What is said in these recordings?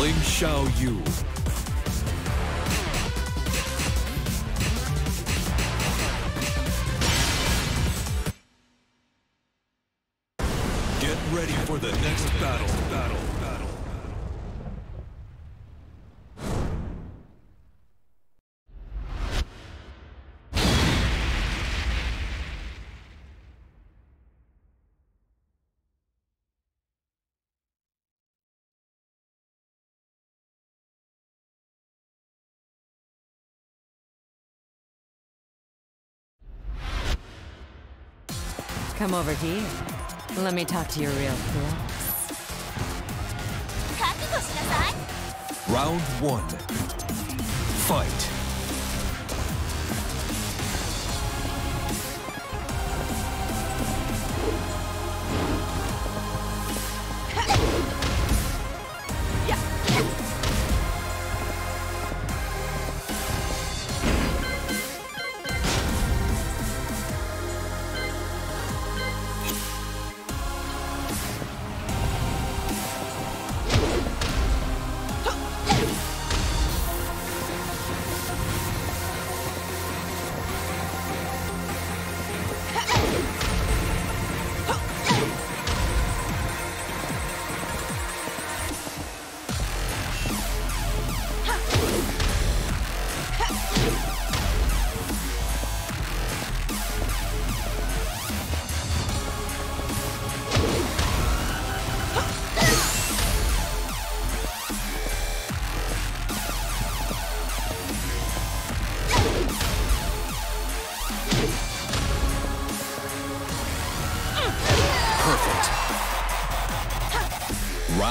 Ling Xiao Yu. Get ready for the next battle. battle. Come over here. Let me talk to you real quick. Round one. Fight.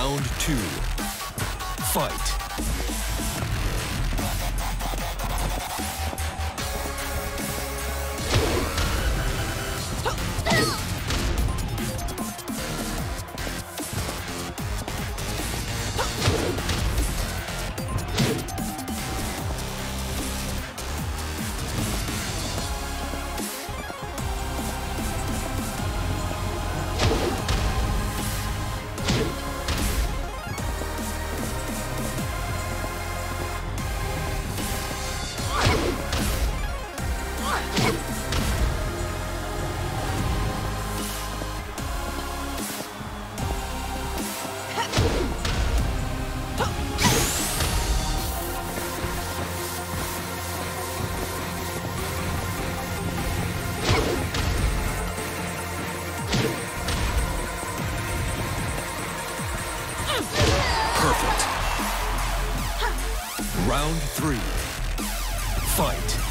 Round two. Fight. Round three. Fight.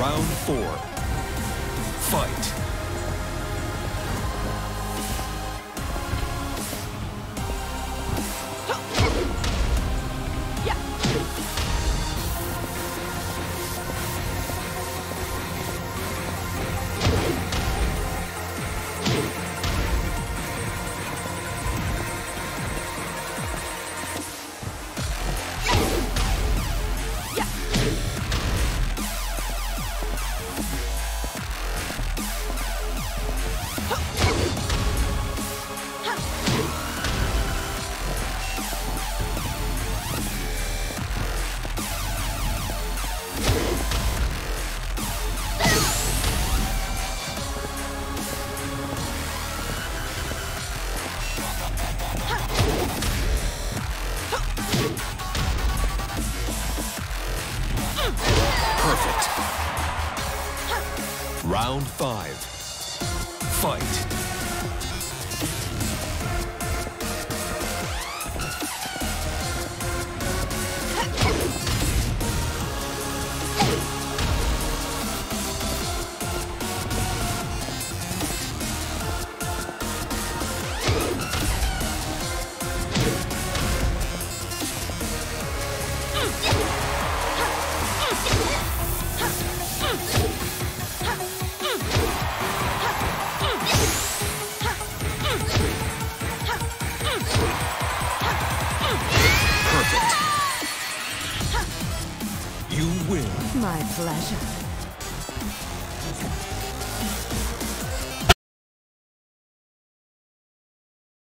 Round four. Fight. Round five. Fight. My pleasure.